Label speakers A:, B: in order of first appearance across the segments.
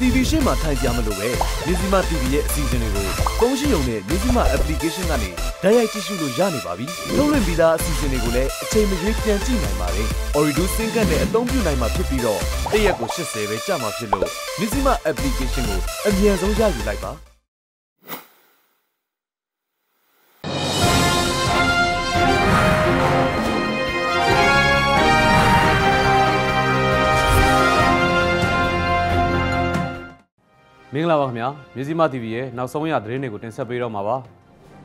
A: TV ရှင်းမှာထိုင်ကြမလို့ပဲမြစီမ TV ရဲ့အစီအစဉ်တွေကိုဖုန်းရှိုံနဲ့မြစီမ application ကနေတိုက်ရိုက်ကြည့်ရှုလို့ရနေပါပြီ။ထုတ်လွှင့်ပြီးသားအစီအစဉ်တွေကိုလည်းအချိန်မရွေးပြန်ကြည့်နိုင်ပါတယ်။ Oridu Sync နဲ့အသုံးပြုနိုင်မှာဖြစ်ပြီးတော့တရက်ကို80ပဲကြာမှာဖြစ်လို့မြစီမ application ကိုအမြန်ဆုံးရယူလိုက်ပါ။
B: မင်္ဂလာပါခင်ဗျာမြစည်းမ TV ရဲ့နောက်ဆုံးရသတင်းတွေကိုတင်ဆက်ပေးတော့မှာပါ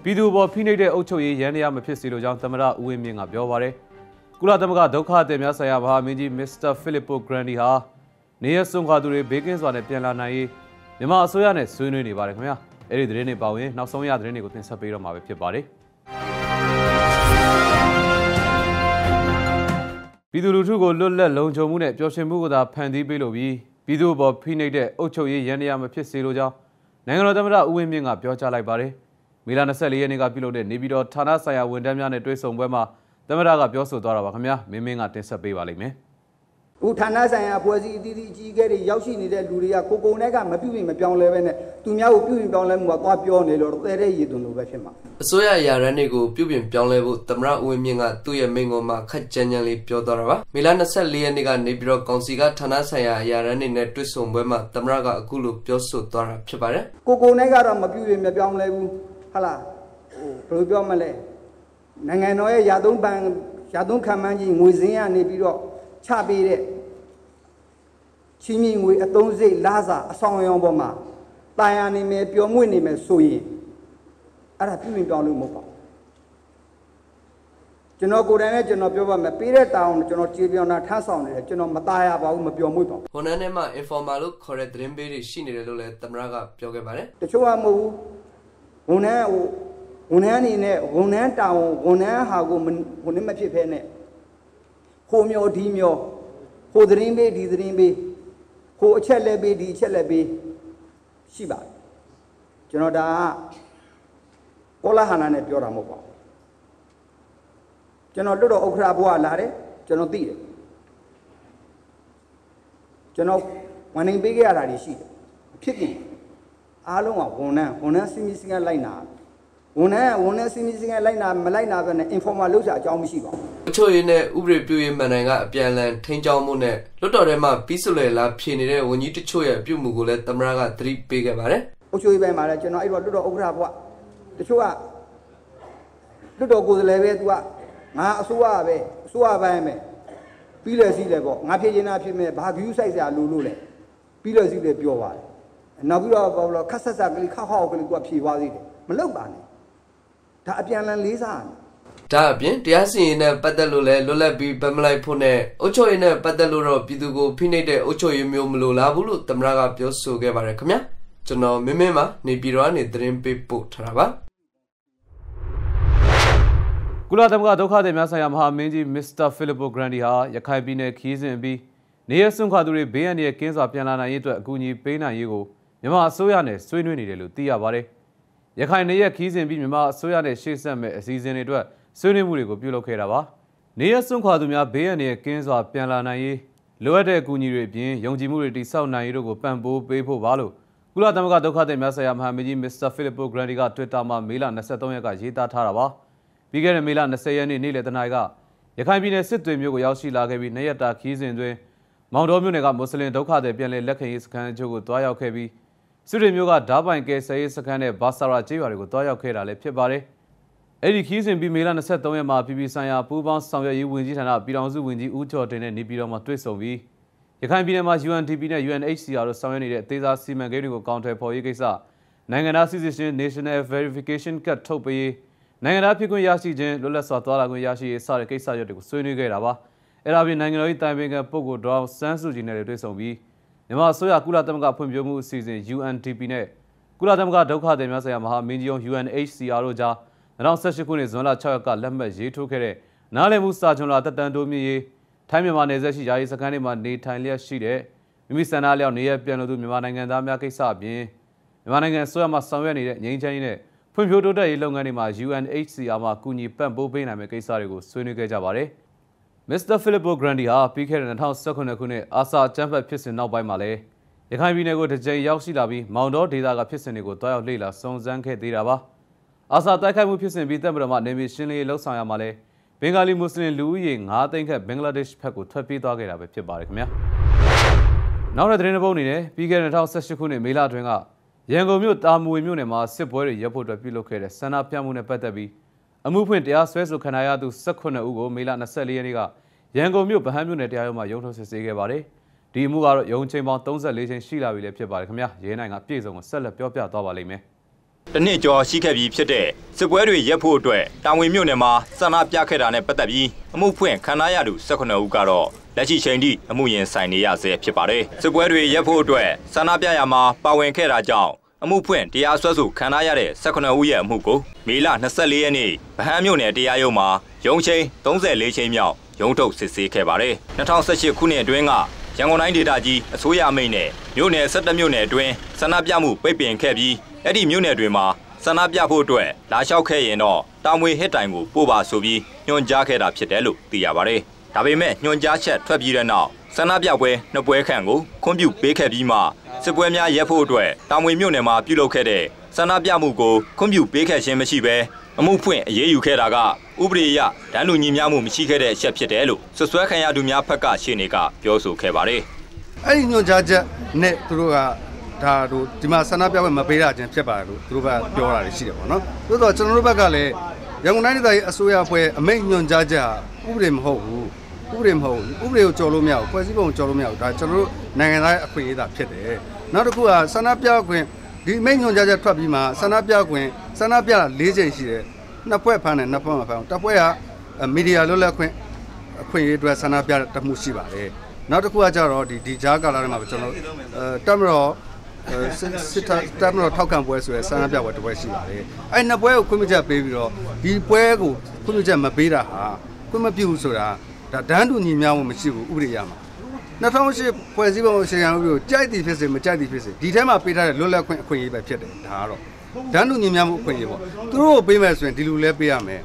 B: ပြည်သူပေါ်ဖိနှိပ်တဲ့အုပ်ချုပ်ရေးရန်တရားမဖြစ်စေလိုကြောင်းသမ္မတဦးဝင်းမြင့်ကပြောပါတယ်ကုလသမဂ္ဂဒုက္ခသည်များဆိုင်ရာမဟာမင်းကြီးမစ္စတာဖိလစ်ပိုဂရန်ဒီဟာနေရစွန်ခွာသူတွေဘေးကင်းစွာနဲ့ပြန်လာနိုင်ရေးမြန်မာအစိုးရနဲ့ဆွေးနွေးနေပါတယ်ခင်ဗျာအဲ့ဒီသတင်းတွေပါဝင်နောက်ဆုံးရသတင်းတွေကိုတင်ဆက်ပေးတော့မှာပဲဖြစ်ပါတယ်ပြည်သူလူထုကိုလွတ်လပ်လုံခြုံမှုနဲ့ပျော်ရွှင်မှုကိုသာဖန်တီးပေးလို့ပြီး ပြည်သူ့ဘော်ဖိနှိပ်တဲ့အုပ်ချုပ်ရေးရန်တရားမဖြစ်စေလိုကြောင်းနိုင်ငံတော်သမ္မတဦးဝင်းမြင့်ကပြောကြားလိုက်ပါတယ်။မေလ24ရက်နေ့ကပြုလုပ်တဲ့နေပြည်တော်ဌာနဆိုင်ရာဝန်ထမ်းများနဲ့တွေ့ဆုံပွဲမှာသမ္မတကပြောဆိုသွားတာပါခင်ဗျာ။မင်းမင်းကတင်ဆက်ပေးပါလိမ့်မယ်။
C: ခုဌာနဆိုင်ရာဖွဲ့စည်းအသီးသီးအကြီးအကဲတွေရောက်ရှိနေတဲ့လူတွေကကိုကုံနဲ့ကမပြုတ်ရင်မပြောင်းလဲပဲနဲ့သူများကိုပြုတ်ရင်ပြောင်းလဲမှုကသွားပြောနေလို့တဲတဲ့ရည်သွန်လိုပဲဖြစ်မှာ
D: အစိုးရအရာရန်တွေကိုပြုပြင်ပြောင်းလဲဖို့သမ္မတဦးဝင်းမြင့်ကသူ့ရဲ့မိန့်ခွန်းမှာခက်ကြမ်းကြမ်းလေးပြောသွားတာပါမေလ24ရက်နေ့ကနေပြီးတော့ကောင်စီကဌာနဆိုင်ရာအရာရန်တွေနဲ့တွေ့ဆုံပွဲမှာသမ္မတကအခုလိုပြောဆိုသွားတာဖြစ်ပါတယ်
C: ကိုကုံနဲ့ကတော့မပြုတ်ရင်မပြောင်းလဲဘူးဟာလားဟိုဘယ်လိုပြောမလဲနိုင်ငံတော်ရဲ့ရာသုံးပန်ရာသုံးခံမှန်းကြီးငွေစင်းရနေပြီးတော့ ချပေးတဲ့ချင်းမြင့်ငွေအသုံးစိတ်လာစာအဆောင်အယောင်ပေါ်မှာတာယာနေမယ်ပျော်မွေ့နေမယ်ဆိုရင်အဲ့ဒါပြုပြင်ပြောင်းလို့မဟုတ်ပါဘူးကျွန်တော်ကိုယ်တိုင်နဲ့ကျွန်တော်ပြောပါမယ်ပေးတဲ့တောင်းကျွန်တော်ကြေပြောင်းတာထမ်းဆောင်နေတယ်ကျွန်တော်မตายရပါဘူးမပျော်မွေ့ပါဘူး
D: ဝန်ထမ်းထဲမှာ informal လို့ခေါ်တဲ့သတင်းပေးတွေရှိနေတယ်လို့လည်းသမ္မတကပြောခဲ့ပါတယ်
C: တချို့ကမဟုတ်ဘူးဝန်ထမ်းဟိုဝန်ထမ်းအနေနဲ့ဝန်ထမ်းတောင်းဝန်ထမ်းဟာကိုမဝန်ထမ်းမဖြစ်ဖဲနဲ့ ဟိုမျိုးဒီမျိုးဟိုသတင်းပေးဒီသတင်းပေးဟိုအချက်လက်ပေးဒီအချက်လက်ပေးရှိပါတယ်ကျွန်တော်ဒါကကောလာဟနာနဲ့ပြောတာမဟုတ်ပါဘူးကျွန်တော်လွတ်တော်ဥက္ခရာဘွားလာတယ်ကျွန်တော်သိတယ်ကျွန်တော်ဝန်နေပေးခဲ့ရတာတွေရှိတယ်ဖြစ်တယ်အားလုံးကဝန်ထမ်းဝန်ထမ်းစီမီစီကလိုက်နာ ဝန်ထမ်းကဝန်ထမ်းစီမီစီကလိုက်နာမလိုက်နာပဲနဲ့ informal လုပ်ချအကြောင်းမရှိပါဘူး
D: အချို့ရေးနဲ့ဥပဒေပြုရေးမှန်တိုင်ကအပြန်အလှန်ထိန်းချောင်းမှုနဲ့လွတ်တော်ထဲမှာပြီးစွလေလာဖြေနေတဲ့ဝန်ကြီးတချို့ရဲ့အပြုမှုကိုလည်းသမ္မတကသတိပေးခဲ့ပါတယ်
C: အုပ်ချုပ်ရေးပိုင်းမှာလည်းကျွန်တော်အဲ့တော့လွတ်တော်ဥက္ခရာဘွားတချို့ကလွတ်တော်ကိုယ်စားလှယ်ပဲသူကငါအစိုးရပဲအစိုးရပိုင်းပဲပြီးလဲစီးလဲပေါ့ငါဖြစ်ချင်တာဖြစ်မဲ့ဘာဂယူးဆိုင်စရာလိုလို့လဲပြီးလဲစီးလဲပြောပါတယ်နောက်ပြီးတော့ဘာလို့ခက်ဆက်ဆက်ကလေးခက်ဟောက်ကလေးသူကဖြေသွားသေးတယ်မလောက်ပါနဲ့ ဒါအပြန်လန်လေးစားတယ်
D: ဒါအပြင်တရားစီရင်နဲ့ပတ်သက်လို့လည်းလွတ်လပ်ပြီးဗမလိုက်ဖို့နဲ့အုပ်ချုပ်ရေးနဲ့ပတ်သက်လို့တော့ပြည်သူကိုဖိနှိပ်တဲ့အုပ်ချုပ်ရေးမျိုးမလိုလားဘူးလို့သမ္မတကပြောဆိုခဲ့ပါတယ်ခင်ဗျာကျွန်တော်မင်းမင်းပါနေပြည်တော်ကနေသတင်းပေးပို့ထားတာပါ
B: ကုလသမဂ္ဂဒုက္ခသည်များဆိုင်ရာမဟာမင်းကြီးမစ္စတာဖိလစ်ပိုဂရန်ဒီဟာရခိုင်ပြည်နယ်ခီးစဉ်ပြီးနေရစွန့်ခွာသူတွေဘေးအန္တရာယ်ကင်းစွာပြန်လာနိုင်ရေးအတွက်အကူအညီပေးနိုင်ရေးကိုမြန်မာအစိုးရနဲ့ဆွေးနွေးနေတယ်လို့သိရပါတယ်။ ရခိုင်နေရခီးစဉ်ပြီးမြန်မာအစိုးရနဲ့ရှေ့ဆက်မဲ့အစည်းအဝေးတွေအတွက်ဆွေးနွေးမှုတွေကိုပြုလုပ်ခဲ့တာပါ။နေရစွန့်ခွာသူများဘေးအန္တရာယ်ကင်းစွာပြန်လာနိုင်ရေးလိုအပ်တဲ့အကူအညီတွေအပြင်ယုံကြည်မှုတွေတိစောက်နိုင်ရေးတို့ကိုပံ့ပိုးပေးဖို့ပါလို့ကုလသမဂ္ဂဒုက္ခသည်များဆိုင်ရာမဟာမင်းကြီးမစ္စတာဖိလစ်ပိုဂရန်ဒီက Twitter မှာမေလ23ရက်ကရေးသားထားတာပါ။ပြီးခဲ့တဲ့မေလ20ရက်နေ့နေ့လယ်တနာရီကရခိုင်ပြည်နယ်စစ်တွေမြို့ကိုရောက်ရှိလာခဲ့ပြီးနှစ်ရက်တာခီးစဉ်တွင်မောင်တော်မြို့နယ်ကမွတ်စလင်ဒုက္ခသည်ပြန်လည်လက်ခံရေးစခန်းအချို့ကိုတွားရောက်ခဲ့ပြီး စစ်တွေမြို့ကဓားပိုင်ကယ်ဆယ်ရေးစခန်းနဲ့ဘာဆာရာကျေးရွာတွေကိုတွားရောက်ခဲ့တာလည်းဖြစ်ပါတယ်။အဲ့ဒီခီးစဉ်ပြီးမေလ23ရက်မှာပြည်ပဆိုင်ရာပူးပေါင်းဆောင်ရွက်ရေးဝန်ကြီးဌာနပြည်ထောင်စုဝန်ကြီးဦးကျော်တင်နဲ့နေပြည်တော်မှာတွေ့ဆုံပြီးရခိုင်ပြည်နယ်မှာ UNDP နဲ့ UNHCR တို့ဆောင်ရွက်နေတဲ့အသေးစားစီမံကိန်းတွေကိုကောင်ထည်ဖော်ရေးကိစ္စနိုင်ငံသားစီစစ်ရှင် National Verification Card ထုတ်ပေးရေးနိုင်ငံသားဖြစ်ခွင့်ရရှိခြင်းလွတ်လပ်စွာသွားလာခွင့်ရရှိရေးစတဲ့ကိစ္စရပ်တွေကိုဆွေးနွေးခဲ့တာပါအဲ့ဒါပြင်နိုင်ငံတော်၏တိုင်ပင်ခံပုဂ္ဂိုလ်ဒေါအောင်ဆန်းစုကြည်နဲ့လည်းတွေ့ဆုံပြီး မြန်မာအစိုးရကုလသမဂ္ဂဖွံ့ဖြိုးမှုအစီအစဉ် UNDP နဲ့ကုလသမဂ္ဂဒုက္ခသည်များဆိုင်ရာမဟာမင်းကြီးရုံး UNHCR တို့ကြား2018ခုနှစ်ဇွန်လ6ရက်ကလက်မှတ်ရေးထိုးခဲ့တဲ့နားလည်မှုစာချုပ်လာတက်တန်တိုးမြင့်ရေးထိုင်းမြန်မာနယ်စပ်ရှိယာယီစခန်းတွေမှာနေထိုင်လျက်ရှိတဲ့မိမိဆန္ဒလျောက်နေရပြန်လို့သူမြန်မာနိုင်ငံသားများကိစ္စအပြင်မြန်မာနိုင်ငံအစိုးရမှဆောင်ရွက်နေတဲ့ငြိမ်းချမ်းရေးနဲ့ဖွံ့ဖြိုးတိုးတက်ရေးလုပ်ငန်းတွေမှာ UNHCR မှကူညီပံ့ပိုးပေးနိုင်မယ့်ကိစ္စတွေကိုဆွေးနွေးခဲ့ကြပါတယ်။ Mr. Filippo Grandi ဟာပြီးခဲ့တဲ့2019ခုနှစ်အာဆာချမ်ပတ်ဖြစ်စဉ်နောက်ပိုင်းမှာလည်းရရခိုင်ပြည်နယ်ကိုတစ်ကြိမ်ရောက်ရှိလာပြီးမောင်တော်ဒေသကဖြစ်စဉ်တွေကိုတွားရောက်လေ့လာစုံစမ်းခဲ့သေးတာပါအာဆာတိုက်ခိုက်မှုဖြစ်စဉ်ပြီးတပ်မတော်မှနေမီရှင်းလင်းရေးလှုပ်ဆောင်ရမှာလဲဘင်္ဂါလီမွတ်စလင်လူဦးရေ9သိန်းခန့်ဘင်္ဂလားဒေ့ရှ်ဘက်ကိုထွက်ပြေးသွားခဲ့တာပဲဖြစ်ပါတယ်ခင်ဗျာနောက်တဲ့သတင်းတစ်ပုဒ်အနေနဲ့ပြီးခဲ့တဲ့2018ခုနှစ်မေလအတွင်းကရန်ကုန်မြို့တာမွေမြို့နယ်မှာစစ်ပွဲတွေရပ်ဖို့အတွက်ပြုလုပ်ခဲ့တဲ့ဆန္ဒပြမှုနဲ့ပတ်သက်ပြီး အမှုဖွင့်တရားစွဲဆိုခံရသူ18ဦးကိုမေလ24ရက်နေ့ကရန်ကုန်မြို့ဗဟန်းမြို့နယ်တရားရုံးမှာရုံးထုတ်စစ်ဆေးခဲ့ပါတယ်။ဒီအမှုကတော့ရုံးချိန်ပေါင်း34ချိန်ရှိလာပြီလည်းဖြစ်ပါတယ်ခင်ဗျာ။ရဲနိုင်ကပြည်စုံကိုဆက်လက်ပြောပြသွားပါလိမ့်မယ်။
E: တနစ်ကျော်ရှိခဲ့ပြီးဖြစ်တဲ့စစ်ပွဲတွေရပ်ဖို့အတွက်တာဝန်မြို့နယ်မှာစန္ဒပြခဲ့တာနဲ့ပတ်သက်ပြီးအမှုဖွင့်ခံရသူ18ဦးကတော့လက်ရှိချိန်ထိအမှုရင်ဆိုင်နေရဆဲဖြစ်ပါတယ်စစ်ပွဲတွေရပ်ဖို့အတွက်စန္ဒပြရမှာပါဝင်ခဲ့တာကြောင့် အမှုဖွင့်တရားစွဲဆိုခံရတဲ့18ဦးရဲ့အမှုကိုမေလ24ရက်နေ့ဗဟန်းမြို့နယ်တရားရုံးမှာရုံးချိန်34ချိန်မြောက်ရုံးထုတ်စစ်ဆေးခဲ့ပါတယ်2018ခုနှစ်အတွင်းကရန်ကုန်တိုင်းဒေသကြီးအစိုးရအမိန့်နဲ့မြို့နယ်17မြို့နယ်အတွင်းဆန္ဒပြမှုပိတ်ပင်ခဲ့ပြီးအဲ့ဒီမြို့နယ်တွေမှာဆန္ဒပြဖို့အတွက်လာလျှောက်ခဲ့ရင်တော့တာမွေဟစ်တိုင်ကိုပို့ပါဆိုပြီးညွှန်ကြားခဲ့တာဖြစ်တယ်လို့သိရပါတယ်။ဒါပေမဲ့ညွှန်ကြားချက်ထွက်ပြီးတဲ့နောက် ဆန္ဒပြပွဲနှစ်ပွဲခန့်ကိုခွင့်ပြုပေးခဲ့ပြီးမှစစ်ပွဲများရပ်ဖို့အတွက်တာမွေမြို့နယ်မှာပြုလုပ်ခဲ့တဲ့ဆန္ဒပြမှုကိုခွင့်ပြုပေးခဲ့ခြင်းမရှိဘဲအမှုဖွင့်အရေးယူခဲ့တာကဥပဒေအရဒဏ်လူညီများမှုမရှိခဲ့တဲ့အချက်ဖြစ်တယ်လို့ဆွဆွဲခံရသူများဖက်ကရှင်းနေကပြောဆိုခဲ့ပါတယ်။
F: အဲ့ဒီညွှန်ကြားချက်နဲ့သူတို့ကဒါတို့ဒီမှာဆန္ဒပြပွဲမပေးတာချင်းဖြစ်ပါတယ်လို့သူတို့ကပြောတာရှိတယ်ပေါ့နော်။သို့တော့ကျွန်တော်တို့ဘက်ကလည်းရန်ကုန်တိုင်းဒေသကြီးအစိုးရအဖွဲ့အမိန့်ညွှန်ကြားချက်ဥပဒေမဟုတ်ဘူး။ ဥပဒေမဟုတ်ဘူး။ဥပဒေကိုကြော်လို့မရဘူး။ဖွဲ့စည်းပုံကိုကြော်လို့မရဘူး။ဒါကျွန်တော်တို့နိုင်ငံသားအခွင့်အရေးသာဖြစ်တယ်။နောက်တစ်ခုကဆန္ဒပြခွင့်ဒီအမိန့်ညွှန်ကြားချက်ထွက်ပြီးမှဆန္ဒပြခွင့်ဆန္ဒပြတာ၄ချိန်ရှိတယ်။နှစ်ဖွဲ့ဖမ်းတယ်နှစ်ဖွဲ့မဖမ်းဘူး။တစ်ဖွဲ့ကမီဒီယာလွတ်လပ်ခွင့်အခွင့်အရေးအတွက်ဆန္ဒပြတမှုရှိပါတယ်။နောက်တစ်ခုကကြတော့ဒီဒီဂျားကာလာထဲမှာကျွန်တော်အဲတက်မတော်စစ်တပ်မတော်ထောက်ခံပွဲဆိုရယ်ဆန္ဒပြပွဲတစ်ပွဲရှိပါတယ်။အဲ့နှစ်ပွဲကိုခွင့်ပြုချက်ပေးပြီးတော့ဒီပွဲကိုခွင့်ပြုချက်မပေးတာဟာခွင့်မပြုဘူးဆိုတာ ဒါဒန်းတူညီများမှုမရှိဘူးဥပဒေရမှာ2008ဖွဲ့စည်းပုံအခြေခံဥပဒေကိုကြိုက်သည်ဖြစ်စေမကြိုက်သည်ဖြစ်စေဒီထဲမှာပေးထားတဲ့လွတ်လပ်ခွင့်အခွင့်အရေးပဲဖြစ်တယ်ဒါကတော့ဒန်းတူညီများမှုအခွင့်အရေးပေါ့သူတို့ကိုပေးမယ်ဆိုရင်ဒီလူလည်းပေးရမယ်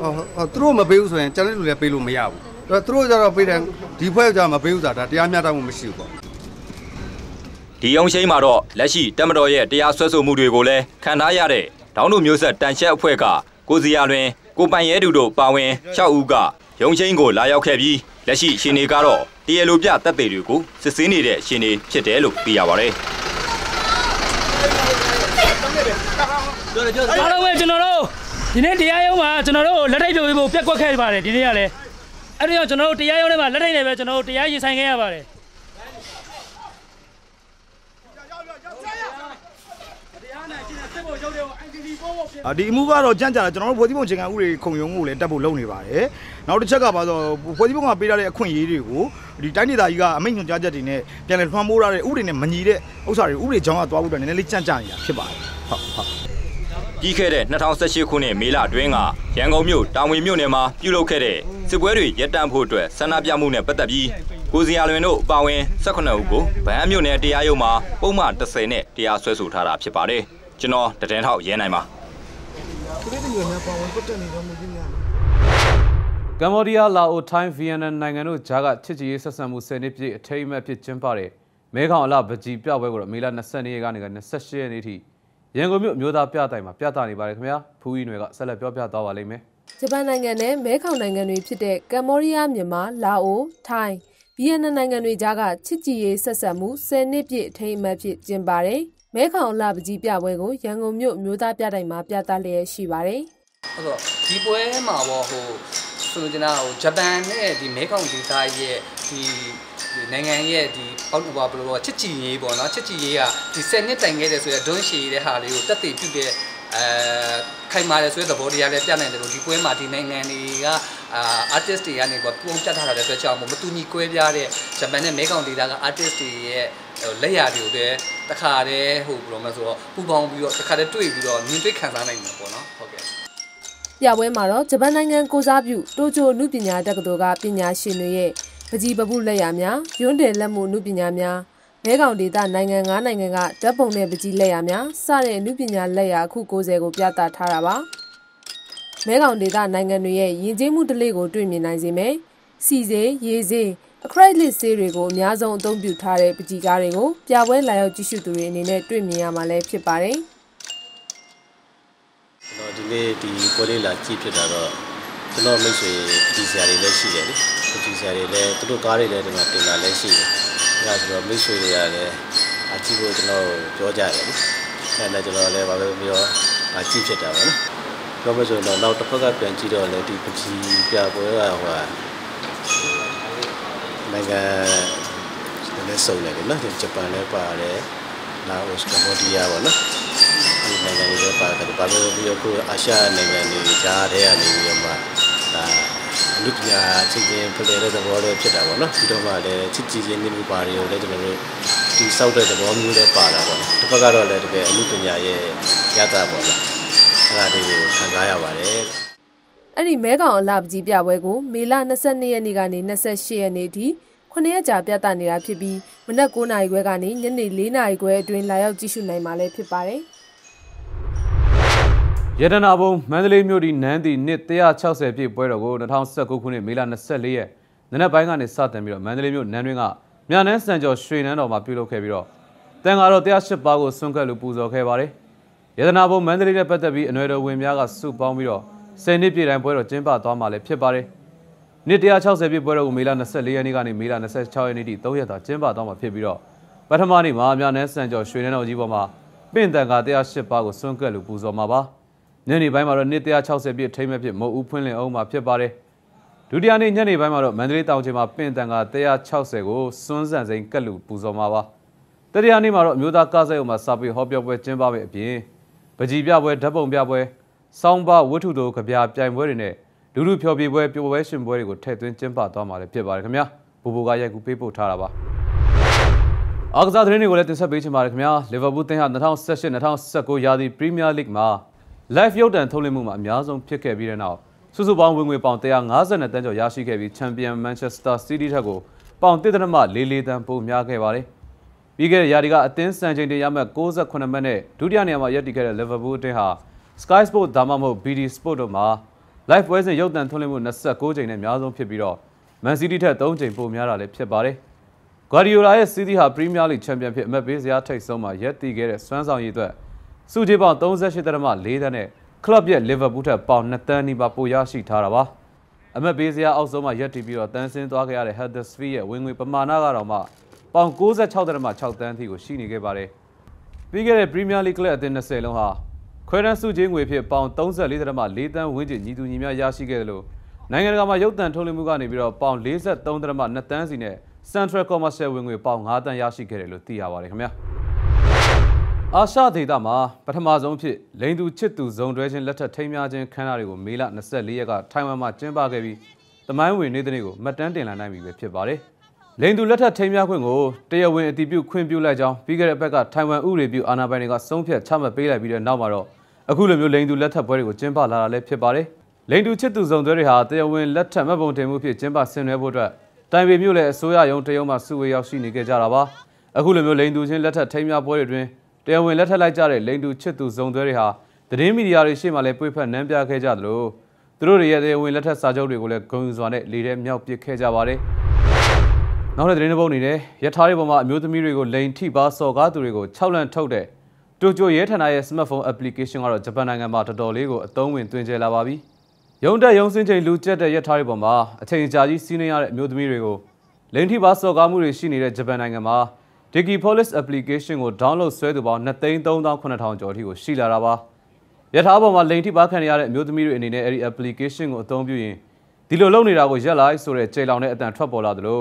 F: ဟောဟောသူတို့မပေးဘူးဆိုရင်ကျန်တဲ့လူလည်းပေးလို့မရဘူးအဲ့တော့သူတို့ကြတော့ပေးတယ်ဒီဖွဲ့ကြမပေးဘူးဆိုတာဒါတရားမျှတမှုမရှိဘူးပေါ့
E: ဒီအောင်ရှိန်မှာတော့လက်ရှိတက်မတော်ရဲ့တရားစွဲဆိုမှုတွေကိုလည်းခံထားရတဲ့ဒေါင်းတို့မျိုးဆက်တန်ရှက်အဖွဲ့ကကိုစီယာလွင်ကိုပိုင်ရဲသူတို့ပါဝင်6ဦးက ရုံရှိန်ကိုလာရောက်ခဲ့ပြီးလက်ရှိရှင်တွေကတော့တရားလိုပြတပ်သေးတွေကိုစစ်ဆေးနေတဲ့ရှင်တွေဖြစ်တယ်လို့သိရပါတယ်
G: အားလုံးပဲကျွန်တော်တို့ဒီနေ့တရားရုံးမှာကျွန်တော်တို့လက်ထိတ်ပြပေးဖို့ပြက်ကွက်ခဲ့ပါတယ်ဒီနေ့ကလည်းအဲ့ဒီတော့ကျွန်တော်တို့တရားရုံးထဲမှာလက်ထိတ်နဲ့ပဲကျွန်တော်တို့တရားရင်ဆိုင်ခဲ့ရပါတယ်
H: အာ ဒီအမှုကတော့ကြံ့ကြာတယ်ကျွန်တော်တို့ဖွဲ့စည်းပုံအခြေခံဥပဒေခုံရုံးကိုလည်းတက်ဖို့လုပ်နေပါတယ်နောက်တစ်ချက်ကပါဆိုဖွဲ့စည်းပုံကပေးထားတဲ့အခွင့်အရေးတွေကိုဒီတိုင်းဒေသကြီးကအမိန့်ညွှန်ကြားချက်တွေနဲ့ပြန်လည်ထွန်းမိုးထားတဲ့ဥပဒေနဲ့မညီတဲ့ဥစ္စာတွေဥပဒေကြောင်းကသွားဖို့အတွက်နည်းနည်းလေးကြံ့ကြာနေတာဖြစ်ပါတယ်ဟုတ်ဟုတ်
E: ပြီးခဲ့တဲ့2018ခုနှစ်မေလအတွင်းကရန်ကုန်မြို့တာဝန်မြို့နယ်မှာပြုလုပ်ခဲ့တဲ့စစ်ပွဲတွေရပ်တန့်ဖို့အတွက်ဆန္ဒပြမှုနဲ့ပတ်သက်ပြီးကိုစီယာလွင်တို့အပါအဝင်18ဦးကိုဗဟန်းမြို့နယ်တရားရုံးမှာပုံမှန်30နဲ့တရားစွဲဆိုထားတာဖြစ်ပါတယ်ကျွန်တော်တဒန်းထောက်ရဲနိုင်ပါ
B: ကမ္ဘောဒီးယားလာအိုထိုင်းဗီယက်နမ်နိုင်ငံတို့ဂျာကချစ်ကြည်ရေးဆက်ဆံမှု10နှစ်ပြည့်အထိမ်းအမှတ်ဖြစ်ကျင်းပတဲ့မဲခေါင်အလပကြီးပြပွဲကိုတော့မေလ22ရက်ကနေ28ရက်နေ့ထိရန်ကုန်မြို့အမျိုးသားပြတိုက်မှာပြသနေပါတယ်ခင်ဗျာဖူးကြီးနယ်ကဆက်လက်ပြောပြသွားပါလိမ့်မယ်
I: ဂျပန်နိုင်ငံနဲ့မဲခေါင်နိုင်ငံတွေဖြစ်တဲ့ကမ္ဘောဒီးယားမြန်မာလာအိုထိုင်းဗီယက်နမ်နိုင်ငံတွေကြားကချစ်ကြည်ရေးဆက်ဆံမှု10နှစ်ပြည့်အထိမ်းအမှတ်ဖြစ်ကျင်းပါတယ်။ မဲခေါင်လပကြီးပြပွဲကိုရန်ကုန်မြို့မြို့သားပြတိုင်မှာပြသလျက်ရှိပါတယ်
J: အဲ့တော့ဒီပွဲမှာပေါ့ဟိုဆိုလိုချင်တာဟိုဂျပန်နဲ့ဒီမဲခေါင်ဒေသရဲ့ဒီဒီနိုင်ငံရဲ့ဒီအောက်ဘာဘယ်လိုပေါ့ချစ်ကြည်ရေးပေါ့နော်ချစ်ကြည်ရေးကဒီ10နှစ်တိုင်ခဲ့တဲ့ဆိုရဒွန်းရှည်တဲ့ဟာလေးကိုတက်တည်ပြုတဲ့ အဲခိုင်မာတဲ့ဆိုတဲ့သဘောတရားလည်းပြနိုင်တယ်လို့ဒီပွဲမှာဒီနိုင်ငံတွေကအာ artist တွေကနေပေါ့ပုံပြထားတဲ့အတွက်ကြောင့်မတူညီကွဲပြားတဲ့ဂျပန်နဲ့မဲခေါင်ဒေသက artist တွေရဲ့ဟိုလက်ရာတွေကိုလည်းတခါတည်းဟိုဘယ်လိုမှဆိုတော့ပူပေါင်းပြီးတော့တခါတည်းတွေ့ပြီးတော့မြင်တွေ့ခံစားနိုင်မှာပေါ့နော်ဟုတ်ကဲ့။
I: ပြပွဲမှာတော့ဂျပန်နိုင်ငံကိုစားပြုတိုကျိုအမှုပညာတက္ကသိုလ်ကပညာရှင်တွေရဲ့ပကြီးပပုလက်ရာများရွန်းတယ်လက်မှုအမှုပညာများ မဲခေါင်ဒေသနိုင်ငံ၅နိုင်ငံကဓာတ်ပုံနဲ့ပကြီးလက်ရာများစတဲ့အမှုပညာလက်ရာအခု90ကိုပြသထားတာပါ။မဲခေါင်ဒေသနိုင်ငံတွေရဲ့ယဉ်ကျေးမှုဓလေ့ကိုတွေ့မြင်နိုင်စေမယ်။စီစေးရေစေးအခရိုက်လစ်ဆေးတွေကိုအများဆုံးအသုံးပြုထားတဲ့ပကြီကားတွေကိုပြပွဲလာရောက်ကြည့်ရှုသူတွေအနေနဲ့တွေ့မြင်ရမှာလည်းဖြစ်ပါတယ်။
K: ကျွန်တော်ဒီနေ့ဒီပွဲလေးလာကြည့်ဖြစ်တာတော့ကျွန်တော်မိတ်ဆွေဒီဆရာတွေလည်းရှိတယ်လေဒီဆရာတွေလည်းသူတို့ကားတွေလည်းဒီမှာတင်လာလည်းရှိတယ် အဲဒါဆိုတော့မိတ်ဆွေတွေကလည်းအကြည့်ဖို့ကျွန်တော်ပြောကြတယ်လေအဲဒါကျွန်တော်လည်းဘာပဲပြောအကြည့်ဖြစ်တာပါနော်ပြောမဆိုတော့နောက်တစ်ဖက်ကပြန်ကြည့်တော့လည်းဒီပကြီးပြပွဲကဟိုနိုင်ငံလည်းစုံတယ်နော်ဂျပန်လည်းပါတယ်လာအိုကမ္ဘောဒီးယားပေါ့နော်ဒီနိုင်ငံတွေလည်းပါတယ်ဘာလို့ပြီးတော့ကိုအာရှနိုင်ငံတွေကြားထဲကနေပြီးတော့မှဒါ လူပညာချင်းချင်းဖလှယ်တဲ့သဘောလေးဖြစ်တာပေါ့နော်ဒီတော့မှလည်းချစ်ကြည်ခြင်းမျိုးပါတွေကိုလည်းကျွန်တော်တို့ဒီစောက်တဲ့သဘောမျိုးလေးပါတာပေါ့နော်တစ်ဖက်ကတော့လည်းတကယ်အမှုပညာရဲ့ရတာပေါ့နော်အဲ့ဒါလေးကိုခံစားရပါတယ်
I: အဲ့ဒီမဲကောင်အလှပကြီးပြပွဲကိုမေလ22ရက်နေ့ကနေ28ရက်နေ့ထိ9ရက်ကြာပြသနေတာဖြစ်ပြီးမနက်9:00နာရီခွဲကနေညနေ4:00နာရီခွဲအတွင်းလာရောက်ကြည့်ရှုနိုင်မှာလည်းဖြစ်ပါတယ်။
B: ရတနာဘုံမန္တလေးမြို့ဒီနန်းတီနှစ်160ပြည့်ပွဲတော်ကို2019ခုနှစ်မေလ24ရက်နနက်ပိုင်းကနေစတင်ပြီးတော့မန္တလေးမြို့နန်းတွင်းကမြနန်းစံကျော်ရွှေနန်းတော်မှာပြုလုပ်ခဲ့ပြီးတော့တန်ဃာတော်108ပါးကိုဆွန့်ကပ်လူပူဇော်ခဲ့ပါတယ်။ရတနာဘုံမန္တလေးနဲ့ပတ်သက်ပြီးအနွယ်တော်ဝင်များကစုပေါင်းပြီးတော့10နှစ်ပြည့်တိုင်းပွဲတော်ကျင်းပသွားမှာလည်းဖြစ်ပါတယ်။နှစ်160ပြည့်ပွဲတော်ကိုမေလ24ရက်နေ့ကနေမေလ26ရက်နေ့ထိ3ရက်သာကျင်းပသွားမှာဖြစ်ပြီးတော့ပထမနေ့မှာမြနန်းစံကျော်ရွှေနန်းတော်ကြီးပေါ်မှာပင့်တန်ဃာ108ပါးကိုဆွန့်ကပ်လူပူဇော်မှာပါ။ ညနေပိုင်းမှာတော့နှစ်160ပြည့်ထိမ့်မဲ့ဖြစ်မုတ်ဦးဖွင့်လင်းအောင်မှာဖြစ်ပါတယ်။ဒုတိယနေ့ညနေပိုင်းမှာတော့မန္တလေးတောင်ချိန်မှာပင့်တန်က160ကိုစွန်းစံစိန်ကက်လူပူဇော်မှာပါ။တတိယနေ့မှာတော့အမျိုးသားကားဆက်ရုံမှာစာပေဟောပြောပွဲကျင်းပမယ့်အပြင်ပကြီးပြပွဲဓာတ်ပုံပြပွဲစောင်းပါဝတ္ထုတို့ကြပြပြိုင်ပွဲတွေနဲ့လူလူဖျော်ဖြေပွဲပျော်ပွဲရှင်ပွဲတွေကိုထည့်သွင်းကျင်းပသွားမှာလည်းဖြစ်ပါတယ်ခင်ဗျာ။ဘူဘူကရိုက်ကူပေးပို့ထားတာပါ။အားကစားသတင်းတွေကိုလည်းတင်ဆက်ပေးချင်ပါတယ်ခင်ဗျာ။လီဗာပူးသင်းဟာ2018-2019ရာသီပရီးမီးယားလိဂ်မှာ live ရုပ်တံထုတ်လွှင့်မှုမှာအများဆုံးဖြစ်ခဲ့ပြီးတဲ့နောက်စုစုပေါင်းဝင်ငွေပေါင်150တန်းကျော်ရရှိခဲ့ပြီးချန်ပီယံ Manchester City ထက်ကိုပေါင်1.44တန်းပိုများခဲ့ပါတယ်။ပြီးခဲ့တဲ့ရာသီကအသင်းစံချိန်တင်ရမှတ်68မှတ်နဲ့ဒုတိယနေရာမှာရပ်တည်ခဲ့တဲ့ Liverpool အသင်းဟာ Sky Sport ဒါမှမဟုတ် BD Sport တို့မှာ live ပွဲစဉ်ရုပ်တံထုတ်လွှင့်မှု29ချိန်နဲ့အများဆုံးဖြစ်ပြီးတော့ Man City ထက်3ချိန်ပိုများတာလည်းဖြစ်ပါတယ်။ Guardiola ရဲ့ City ဟာ Premier League ချန်ပီယံဖြစ်အမှတ်ပေးစရာထိပ်ဆုံးမှာရပ်တည်ခဲ့တဲ့စွမ်းဆောင်ရည်အတွက် စုကြည်ပေါင်38.4တန်းနဲ့ကလပ်ရဲ့လီဗာပူးထက်ပေါင်2တန်းနီးပါးပိုရရှိထားတာပါအမတ်ပေးစရာအောက်ဆုံးမှာရပ်တည်ပြီးတော့တန်းစင်းသွားခဲ့ရတဲ့ Huddersfield ရဲ့ဝင်ငွေပမာဏကတော့မှပေါင်96.6တန်းအထိကိုရှိနေခဲ့ပါတယ်ပြီးခဲ့တဲ့ Premier League ကလပ်အသင်း20လုံးဟာခွဲတန်းစုချင်းငွေဖြစ်ပေါင်34.4တန်းဝန်းကျင်ညီတူညီမျှရရှိခဲ့တယ်လို့နိုင်ငံတကာမှာရုပ်သံထုတ်လွှင့်မှုကနေပြီးတော့ပေါင်43.2တန်းစီနဲ့ Central Commercial ဝင်ငွေပေါင်9တန်းရရှိခဲ့တယ်လို့သိရပါတယ်ခင်ဗျာ အာရှဒေသမှာပထမဆုံးဖြစ်လိန်သူချစ်သူဇုံတွဲချင်းလက်ထပ်ထိမ်းများခြင်းခန်းနာတွေကိုမေလ24ရက်ကထိုင်ဝမ်မှာကျင်းပခဲ့ပြီးတမိုင်းဝင်နေ့တဲ့နေ့ကိုမှတ်တမ်းတင်လာနိုင်ပြီပဲဖြစ်ပါတယ်။လိန်သူလက်ထပ်ထိမ်းများခွင့်ကိုတရားဝင်အတည်ပြုခွင့်ပြုလိုက်ကြောင်းပြီးခဲ့တဲ့ဘက်ကထိုင်ဝမ်ဥပဒေပြုအာဏာပိုင်တွေကဆုံးဖြတ်ချမှတ်ပေးလိုက်ပြီးတဲ့နောက်မှာတော့အခုလိုမျိုးလိန်သူလက်ထပ်ပွဲတွေကိုကျင်းပလာတာလည်းဖြစ်ပါတယ်။လိန်သူချစ်သူဇုံတွဲတွေဟာတရားဝင်လက်ထပ်မှတ်ပုံတင်မှုဖြစ်ကျင်းပဆင်နွှဲဖို့အတွက်တိုင်ပေမြို့လည်းအစိုးရရုံးတရုံးမှစုဝေးရောက်ရှိနေကြတာပါ။အခုလိုမျိုးလိန်သူချင်းလက်ထပ်ထိမ်းများပွဲတွေတွင် တရားဝင်လက်ထပ်လိုက်ကြတဲ့လိန်တူချစ်သူဇုံသွဲတွေဟာသတင်းမီဒီယာတွေရှေ့မှာလည်းပွေဖက်နန်းပြခဲ့ကြသလိုသူတို့တွေရဲ့တရားဝင်လက်ထပ်စာချုပ်တွေကိုလည်းဂုဏ်ယူစွာနဲ့လေထဲမြောက်ပစ်ခဲ့ကြပါတယ်။နောက်တဲ့သတင်းတစ်ပုဒ်အနေနဲ့ရထားတွေပေါ်မှာအမျိုးသမီးတွေကိုလိန်ထိပါစော်ကားသူတွေကို၆လန့်ထုတ်တဲ့တိုကျိုရဲဌာနရဲ့ smartphone application ကတော့ဂျပန်နိုင်ငံမှာတော်တော်လေးကိုအသုံးဝင်သွင်းကျလာပါပြီ။ရုံတက်ရုံစင်းချိန်လူကျက်တဲ့ရထားတွေပေါ်မှာအချိန်ကြာကြီးစီးနှင်းရတဲ့အမျိုးသမီးတွေကိုလိန်ထိပါစော်ကားမှုတွေရှိနေတဲ့ဂျပန်နိုင်ငံမှာ Digipolis application ကို download ဆွဲသူပေါင်း2,38000ကျော်အထိကိုရှိလာတာပါ။ရထားပေါ်မှာလိန်ထိပါခံရတဲ့အမျိုးသမီးတွေအနေနဲ့အဲ့ဒီ application ကိုအသုံးပြုရင်ဒီလိုလုပ်နေတာကိုရက်လိုက်ဆိုတဲ့ကြေလောင်တဲ့အတန်ထွက်ပေါ်လာသလို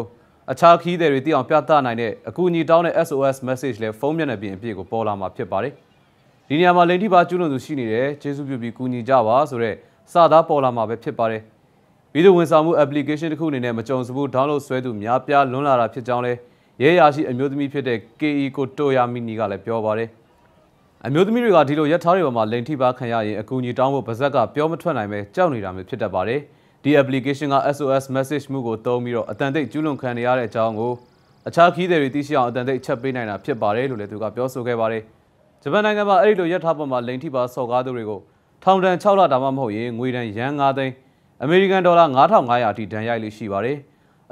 B: အခြားခီးသည်တွေသိအောင်ပြသနိုင်တဲ့အကူအညီတောင်းတဲ့ SOS message လည်းဖုန်းမျက်နှာပြင်အပြည့်ကိုပေါ်လာမှာဖြစ်ပါတယ်။ဒီနေရာမှာလိန်ထိပါကျူးလွန်သူရှိနေတယ်ကျေးဇူးပြုပြီးကူညီကြပါဆိုတဲ့စာသားပေါ်လာမှာပဲဖြစ်ပါတယ်။ဗီဒီယိုဝန်ဆောင်မှု application တစ်ခုအနေနဲ့မကြုံစဘူး download ဆွဲသူများပြားလွန်းလာတာဖြစ်ကြောင်းလည်း ရဲရရှိအမျိုးသမီးဖြစ်တဲ့ KE ကိုတိုယာမီနီကလည်းပြောပါတယ်အမျိုးသမီးတွေကဒီလိုရက်ထားတွေပေါ်မှာလိန်ထိပါခံရရင်အကူအညီတောင်းဖို့ပါဇက်ကပြောမထွက်နိုင်ပဲကြောက်နေတာမျိုးဖြစ်တတ်ပါတယ်ဒီ application က SOS message မှုကိုသုံးပြီးတော့အတန်တိတ်ကျူးလွန်ခံနေရတဲ့အကြောင်းကိုအခြားခီးသည်တွေသိရှိအောင်အတန်တိတ်ချက်ပေးနိုင်တာဖြစ်ပါတယ်လို့လည်းသူကပြောဆိုခဲ့ပါတယ်ဂျပန်နိုင်ငံမှာအဲ့ဒီလိုရက်ထားပေါ်မှာလိန်ထိပါစော်ကားသူတွေကိုထောင်ဒဏ်6လဒါမှမဟုတ်ရင်ငွေဒဏ်ရန်9သိန်းအမေရိကန်ဒေါ်လာ9500အထိဒဏ်ရိုက်လိရှိပါတယ်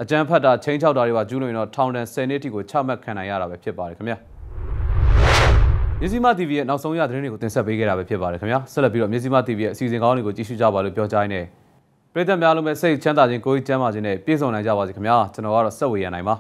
B: အကြမ်းဖက်တာချင်းချောက်တာတွေပါကျူးလွန်ရင်တော့ထောင်ဒဏ်10နှစ်ထိကိုချမှတ်ခံနိုင်ရတာပဲဖြစ်ပါတယ်ခင်ဗျာမြစီမ TV ရဲ့နောက်ဆုံးရသတင်းတွေကိုတင်ဆက်ပေးခဲ့တာပဲဖြစ်ပါတယ်ခင်ဗျာဆက်လက်ပြီးတော့မြစီမ TV ရဲ့အစီအစဉ်ကောင်းတွေကိုကြည့်ရှုကြပါလို့ပြောကြားရင်းနဲ့ပြည်သက်များလုံးပဲစိတ်ချမ်းသာခြင်းကိုယ်ကြီးကျန်းမာခြင်းနဲ့ပြည့်စုံနိုင်ကြပါစေခင်ဗျာကျွန်တော်ကတော့ဆက်ဝေရနိုင်ပါ